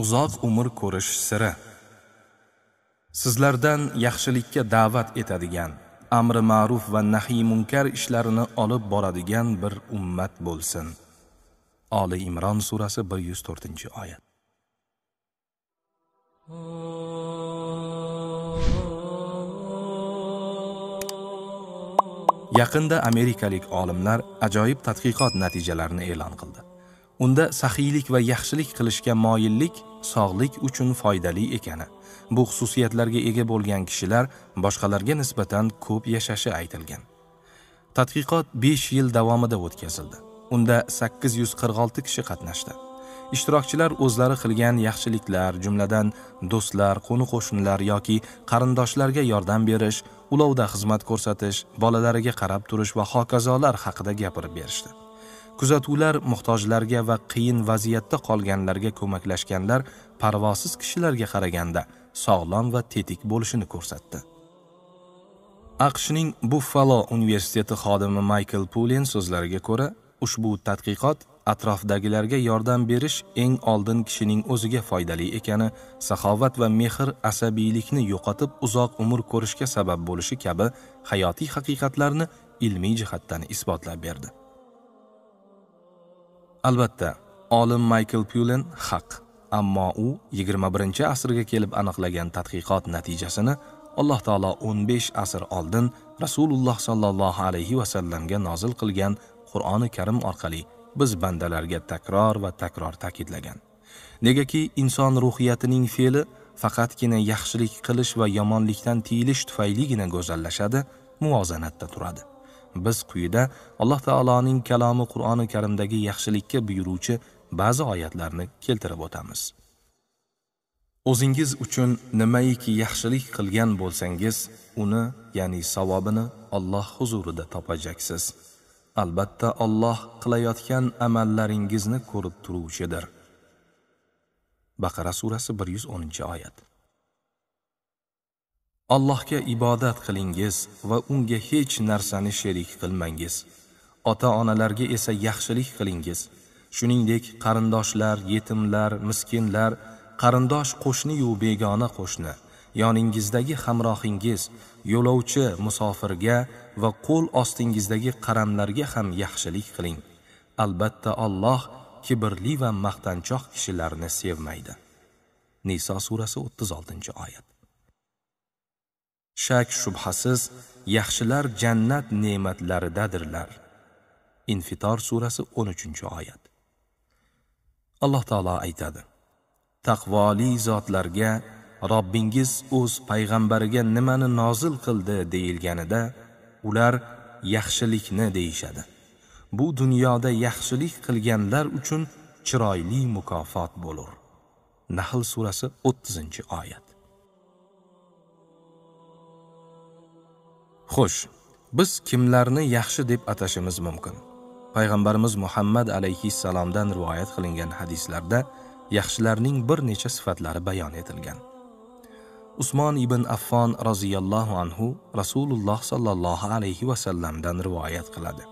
uzoq umr ko'rish siri. Sizlardan yaxshilikka da'vat etadigan amri ma'ruf va nahiy munkar ishlarini olib boradigan bir ummat bo'lsin. Oli imron surasi 104 oyat. Yaqinda amerikalik olimlar ajoyib tadqiqot natijalarini e'lon qildi. Unda saxiylik va yaxshilik qilishga moyillik sog'lik uchun foydali ekani. Bu xususiyatlarga ega bo'lgan kishilar boshqalarga nisbatan ko'p yashashi aytilgan. Tadqiqot 5 yil davomida o'tkazildi. Unda 846 kishi qatnashdi. Ishtirokchilar o'zlari qilgan yaxshiliklar jumladan do'stlar qo'ni qo'shnilar yoki qarindoshlarga yordam berish ulovda xizmat ko'rsatish bolalariga qarab turish va hokazolar haqida gapirib berishdi. Kuzatuvlar muhtojlarga va qiyin vaziyatda qolganlarga ko'maklashganlar parvosiz kishilarga qaraganda sog'lom va tetik bo'lishini ko'rsatdi. Aqshning buffalo universiteti xodimi maykl pulin so'zlariga ko'ra ushbu tadqiqot atrofdagilarga yordam berish eng oldin kishining o'ziga foydali ekani saxovat va mehr asabiylikni yo'qotib uzoq umr ko'rishga sabab bo'lishi kabi hayotiy haqiqatlarni ilmiy jihatdan isbotlab berdi. Albatta olim maykl pyulen haq ammo u 21 asrga kelib aniqlagan tadqiqot natijasini alloh taolo 15 asr oldin rasululloh sollallohu alayhi vasallamga nozil qilgan qur'oni karim orqali biz bandalarga takror va takror ta'kidlagan. Negaki inson ruhiyatining fe'li faqatgina yaxshilik qilish va yomonlikdan tiyilish tufayligina go'zallashadi muvozanatda turadi. Biz quyida alloh taoloning kalomi qur'oni karimdagi yaxshilikka buyuruvchi ba'zi oyatlarni keltirib o'tamiz. O'zingiz uchun nimaiki yaxshilik qilgan bo'lsangiz uni ya'ni savobini olloh huzurida topajaksiz. Albatta olloh qilayotgan amallaringizni ko'rib turuvchidir. Baqara surasi 110 oyat. Allohga ibodat qilingiz va unga hech narsani sherik qilmangiz. Ota onalarga esa yaxshilik qilingiz. Shuningdek qarindoshlar yetimlar miskinlar qarindosh qo'shniyu begona qo'shni yoningizdagi hamrohingiz yo'lovchi musofirga va qo'l ostingizdagi qaramlarga ham yaxshilik qiling. Albatta olloh kibrli va maqtanchoq kishilarni sevmaydi. Niso surasi 36 oyat. Shak shubhasiz yaxshilar jannat ne'matlaridadirlar. Infitor surasi 13 oyat. Alloh taolo aytadi taqvoli zotlarga robbingiz o'z payg'ambariga nimani nozil qildi deyilganida ular yaxshilikni deyishadi. Bu dunyoda yaxshilik qilganlar uchun chiroyli mukofot bo'lur. Nahl surasi 30 oyat. Xo'sh, biz kimlarni yaxshi deb atashimiz mumkin? Payg'ambarimiz Muhammad alayhissalomdan rivoyat qilingan hadislarda yaxshilarning bir necha sifatlari bayon etilgan. Usmon ibn Affon roziyallohu anhu Rasululloh sallallohu alayhi va sallamdan rivoyat qiladi.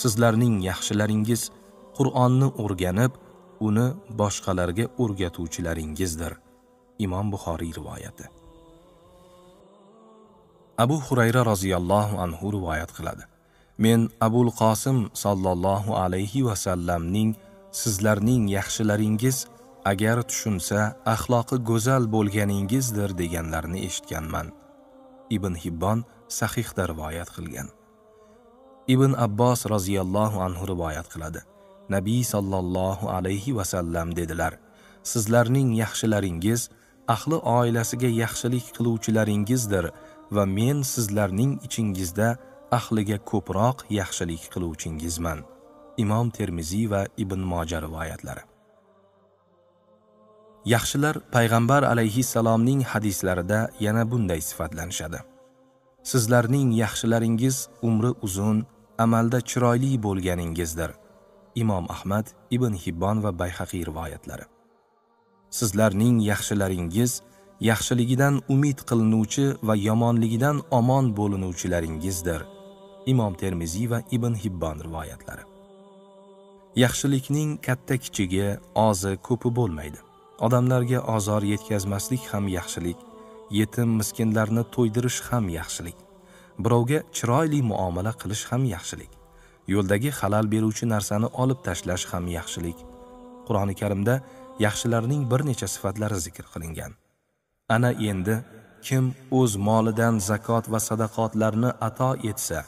Sizlarning yaxshilaringiz Qur'onni o'rganib, uni boshqalarga o'rgatuvchilaringizdir. Imom Buxoriy rivoyati. Abu hurayra roziyallohu anhu rivoyat qiladi. Men abul qosim sollallohu alayhi vasallamning sizlarning yaxshilaringiz agar tushunsa axloqi go'zal bo'lganingizdir deganlarini eshitganman. Ibn hibbon sahihda rivoyat qilgan. Ibn abbos roziyallohu anhu rivoyat qiladi. Nabiy sollallohu alayhi vasallam dedilar sizlarning yaxshilaringiz ahli oilasiga yaxshilik qiluvchilaringizdir va men sizlarning ichingizda ahliga ko'proq yaxshilik qiluvchingizman. Imom termiziy va ibn moja rivoyatlari. Yaxshilar payg'ambar alayhissalomning hadislarida yana bunday sifatlanishadi. Sizlarning yaxshilaringiz umri uzun amalda chiroyli bo'lganingizdir. Imom ahmad ibn hibbon va bayhaqiy rivoyatlari. Sizlarning yaxshilaringiz yaxshiligidan umid qilinuvchi va yomonligidan omon bo'linuvchilaringizdir. Imom termiziy va ibn hibbon rivoyatlari. Yaxshilikning katta kichigi ozi ko'pi bo'lmaydi. Odamlarga ozor yetkazmaslik ham yaxshilik yetim miskinlarni to'ydirish ham yaxshilik birovga chiroyli muomala qilish ham yaxshilik yo'ldagi halal beruvchi narsani olib tashlash ham yaxshilik. Qur'oni karimda yaxshilarning bir necha sifatlari zikr qilingan. Ana endi kim o'z molidan zakot va sadaqotlarni ato etsa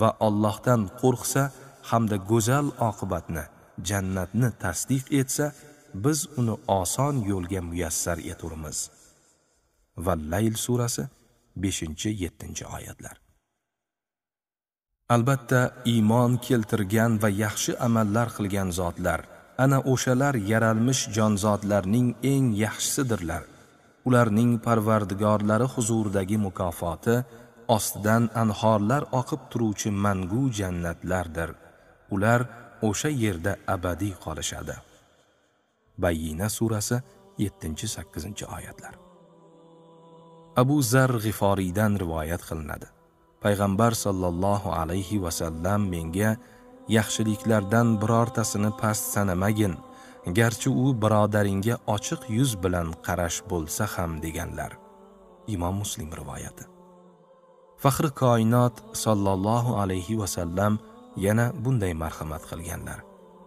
va Allohdan qo'rqsa hamda go'zal oqibatni jannatni tasdiq etsa biz uni oson yo'lga muyassar eturmiz. Va layl surasi 5-7 oyatlar. Albatta iymon keltirgan va yaxshi amallar qilgan zotlar ana o'shalar yaralmish jonzotlarning eng yaxshisidirlar. Ularning parvardigorlari huzuridagi mukofoti ostidan anhorlar oqib turuvchi mangu jannatlardir. Ular o'sha yerda abadiy qolishadi. Bayyina surasi 7-8 oyatlar. Abu zar g'iforiydan rivoyat qilinadi. Payg'ambar sollallohu alayhi vasallam menga yaxshiliklardan birortasini past sanamagin. Garchi u birodaringga ochiq yuz bilan qarash bo'lsa ham deganlar. Imom muslim rivoyati. Faxri koinot sollallohu alayhi vasallam yana bunday marhamat qilganlar.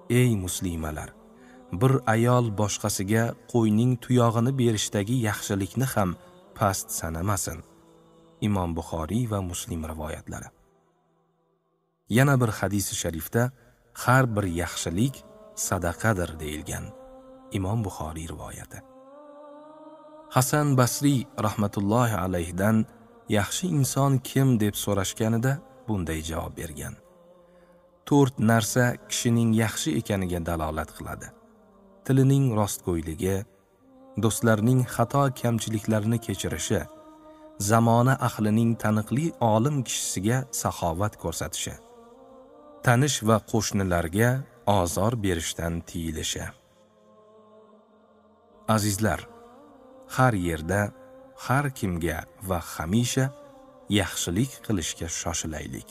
Ey muslimalar bir ayol boshqasiga qo'yning tuyog'ini berishdagi yaxshilikni ham past sanamasin. Imom buxoriy va muslim rivoyatlari. Yana bir hadisi sharifda har bir yaxshilik sadaqadir deyilgan imom buxoriy rivoyati. Hasan basriy rahmatullohi alayhidan yaxshi inson kim? deb so'rashganida bunday javob bergan. To'rt narsa kishining yaxshi ekaniga dalolat qiladi. Tilining rostgo'yligi do'stlarning xato kamchiliklarini kechirishi zamona ahlining taniqli olim kishisiga saxovat ko'rsatishi tanish va qo'shnilarga ozor berishdan tiyilishi azizlar har yerda har kimga va hamisha yaxshilik qilishga shoshilaylik.